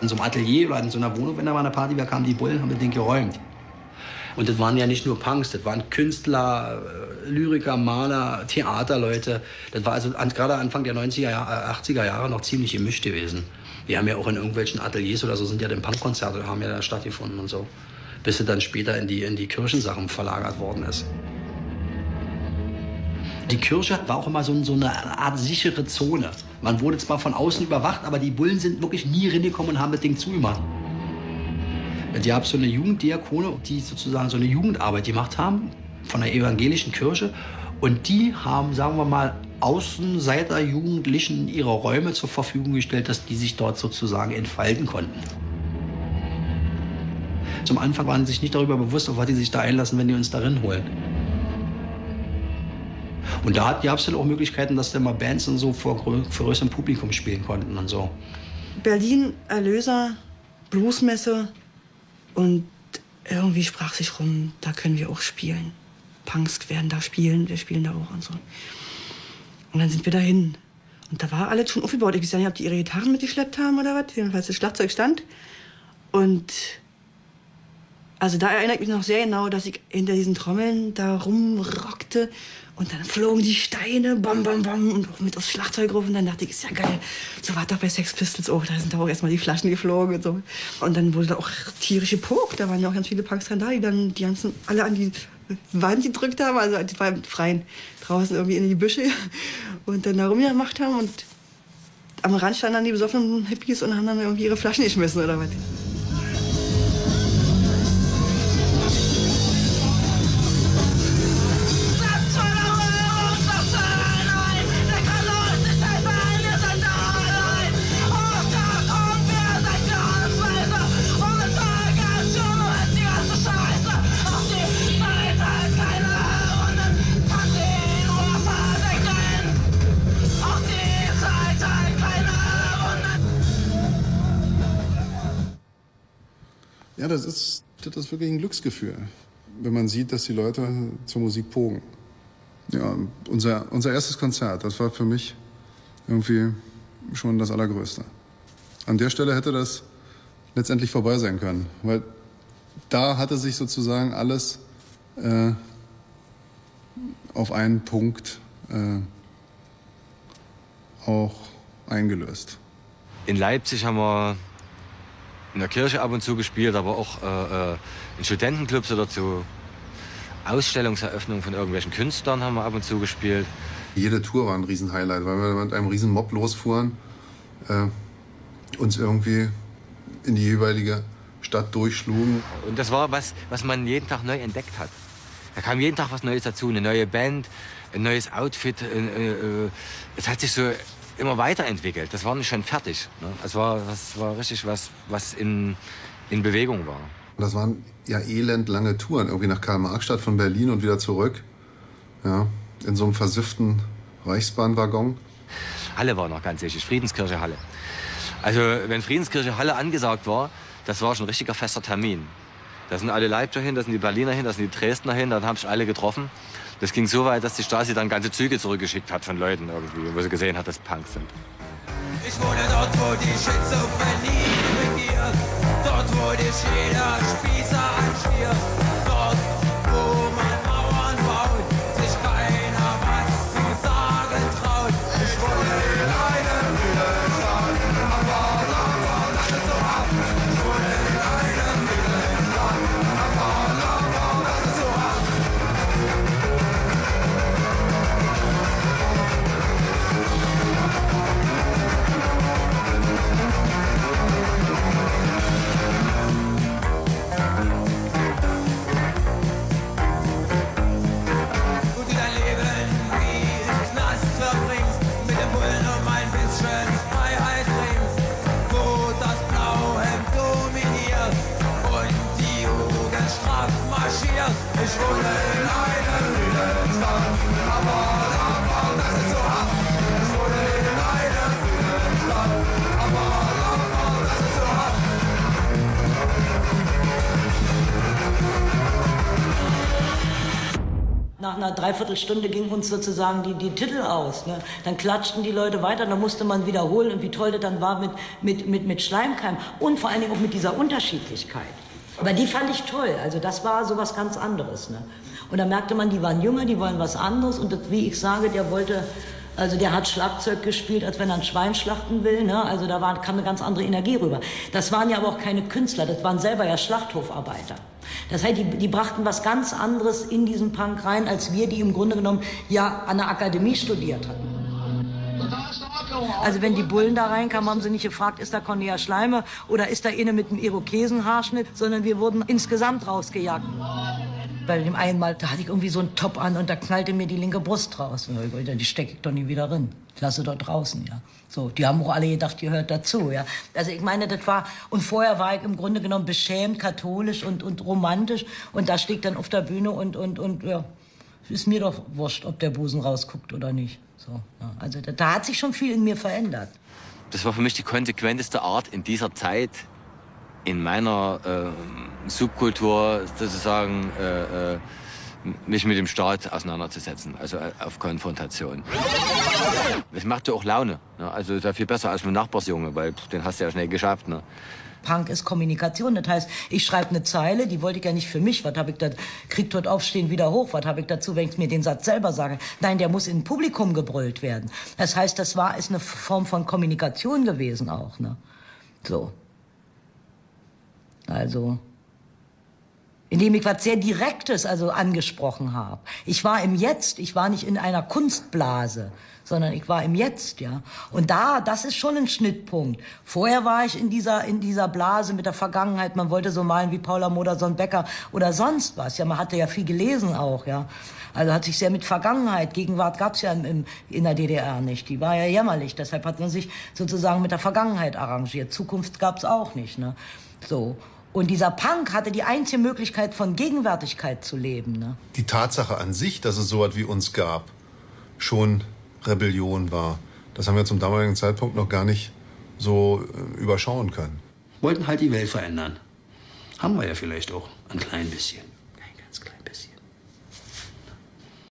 In so einem Atelier oder in so einer Wohnung, wenn da mal eine Party war, kamen die Bullen, haben das Ding geräumt. Und das waren ja nicht nur Punks, das waren Künstler, äh, Lyriker, Maler, Theaterleute. Das war also gerade Anfang der 90er, 80er Jahre noch ziemlich gemischt gewesen. Wir haben ja auch in irgendwelchen Ateliers oder so sind ja dann Punkkonzerte haben ja da stattgefunden und so. Bis es dann später in die, in die Kirchensachen verlagert worden ist. Die Kirche war auch immer so, so, eine Art sichere Zone. Man wurde zwar von außen überwacht, aber die Bullen sind wirklich nie reingekommen und haben das Ding zugemacht. Die haben so eine Jugenddiakone, die sozusagen so eine Jugendarbeit gemacht haben von der evangelischen Kirche. Und die haben, sagen wir mal, Außenseiter Jugendlichen ihre Räume zur Verfügung gestellt, dass die sich dort sozusagen entfalten konnten. Zum Anfang waren sie sich nicht darüber bewusst, auf was die sich da einlassen, wenn die uns darin holen. Und da gab es dann auch Möglichkeiten, dass dann mal Bands und so vor, größerem Publikum spielen konnten und so. Berlin, Erlöser, Bluesmesse, und irgendwie sprach sich rum, da können wir auch spielen. Punks werden da spielen, wir spielen da auch und so. Und dann sind wir dahin. Und da war alles schon aufgebaut. Ich weiß nicht, ob die ihre Gitarren mitgeschleppt haben oder was. Jedenfalls das Schlagzeug stand. Und also da erinnere ich mich noch sehr genau, dass ich hinter diesen Trommeln da rumrockte und dann flogen die Steine, bam, bam, bam, und auch mit aufs Schlagzeug rauf. Dann dachte ich, ist ja geil. So war doch bei Sex Pistols auch. Da sind da auch erstmal die Flaschen geflogen und so. Und dann wurde da auch tierisch gepokt. Da waren ja auch ganz viele Punks dran da, die dann die ganzen, alle an die Wand gedrückt haben. Also die waren freien draußen irgendwie in die Büsche. Und dann da rumgemacht haben. Und am Rand standen dann die besoffenen Hippies und haben dann irgendwie ihre Flaschen geschmissen oder was. Das ist, das ist wirklich ein Glücksgefühl, wenn man sieht, dass die Leute zur Musik pogen. Ja, unser, unser erstes Konzert, das war für mich irgendwie schon das Allergrößte. An der Stelle hätte das letztendlich vorbei sein können, weil da hatte sich sozusagen alles äh, auf einen Punkt äh, auch eingelöst. In Leipzig haben wir in der Kirche ab und zu gespielt, aber auch äh, äh, in Studentenclubs oder zu Ausstellungseröffnungen von irgendwelchen Künstlern haben wir ab und zu gespielt. Jede Tour war ein Riesenhighlight, weil wir mit einem riesen Mob losfuhren, äh, uns irgendwie in die jeweilige Stadt durchschlugen. Und das war was, was man jeden Tag neu entdeckt hat. Da kam jeden Tag was Neues dazu, eine neue Band, ein neues Outfit. Äh, äh, es hat sich so immer weiterentwickelt. Das war nicht schon fertig. Ne? Es war, das war richtig was, was in, in Bewegung war. Das waren ja elendlange Touren, irgendwie nach Karl-Marx-Stadt von Berlin und wieder zurück. Ja, in so einem versifften Reichsbahnwaggon. Halle war noch ganz wichtig, Friedenskirche Halle. Also wenn Friedenskirche Halle angesagt war, das war schon ein richtiger fester Termin. Da sind alle Leipziger hin, da sind die Berliner hin, da sind die Dresdner hin, dann haben sich alle getroffen. Das ging so weit, dass die Stasi dann ganze Züge zurückgeschickt hat von Leuten irgendwie, wo sie gesehen hat, dass Punks sind. Ich wohne dort, wo die Schizophrenie regiert. Dort, wo dich jeder Spießer anschmiert. Einer Dreiviertelstunde ging uns sozusagen die, die Titel aus. Ne? Dann klatschten die Leute weiter, dann musste man wiederholen und wie toll das dann war mit, mit, mit, mit Schleimkeim und vor allen Dingen auch mit dieser Unterschiedlichkeit. Aber die fand ich toll, also das war so was ganz anderes. Ne? Und da merkte man, die waren jünger, die wollen was anderes und das, wie ich sage, der wollte also der hat Schlagzeug gespielt, als wenn er ein Schwein schlachten will. Ne? Also da war, kam eine ganz andere Energie rüber. Das waren ja aber auch keine Künstler, das waren selber ja Schlachthofarbeiter. Das heißt, die, die brachten was ganz anderes in diesen Punk rein, als wir, die im Grunde genommen ja an der Akademie studiert hatten. Also wenn die Bullen da reinkamen, haben sie nicht gefragt, ist da Cornelia Schleime oder ist da eine mit einem Irokesenhaarschnitt, sondern wir wurden insgesamt rausgejagt bei dem einen Mal, da hatte ich irgendwie so einen Top an und da knallte mir die linke Brust raus. Ich, die stecke ich doch nie wieder drin. Ich lasse dort draußen, ja. So, die haben auch alle gedacht, die gehört dazu, ja. Also ich meine, das war, und vorher war ich im Grunde genommen beschämt, katholisch und, und romantisch und da stehe ich dann auf der Bühne und, und, und, ja, ist mir doch wurscht, ob der Busen rausguckt oder nicht. So, ja. Also da, da hat sich schon viel in mir verändert. Das war für mich die konsequenteste Art in dieser Zeit, in meiner äh, Subkultur sozusagen äh, äh, mich mit dem Staat auseinanderzusetzen, also äh, auf Konfrontation. Es macht ja auch Laune. Ne? Also ist ja viel besser als ein Nachbarsjunge, weil den hast du ja schnell geschafft. Ne? Punk ist Kommunikation. Das heißt, ich schreibe eine Zeile, die wollte ich ja nicht für mich. Was habe ich da? Krieg dort aufstehen, wieder hoch. Was habe ich dazu, wenn ich mir den Satz selber sage? Nein, der muss in Publikum gebrüllt werden. Das heißt, das war ist eine Form von Kommunikation gewesen auch. Ne? So. Also, indem ich was sehr Direktes also angesprochen habe. Ich war im Jetzt, ich war nicht in einer Kunstblase, sondern ich war im Jetzt, ja. Und da, das ist schon ein Schnittpunkt. Vorher war ich in dieser, in dieser Blase mit der Vergangenheit. Man wollte so malen wie Paula Modersohn-Becker oder sonst was. Ja, man hatte ja viel gelesen auch, ja. Also hat sich sehr mit Vergangenheit, Gegenwart gab's ja im, in der DDR nicht. Die war ja jämmerlich. Deshalb hat man sich sozusagen mit der Vergangenheit arrangiert. Zukunft gab's auch nicht, ne. So. Und dieser Punk hatte die einzige Möglichkeit, von Gegenwärtigkeit zu leben. Ne? Die Tatsache an sich, dass es so etwas wie uns gab, schon Rebellion war, das haben wir zum damaligen Zeitpunkt noch gar nicht so äh, überschauen können. Wollten halt die Welt verändern. Haben wir ja vielleicht auch ein klein bisschen. Ein ganz klein bisschen.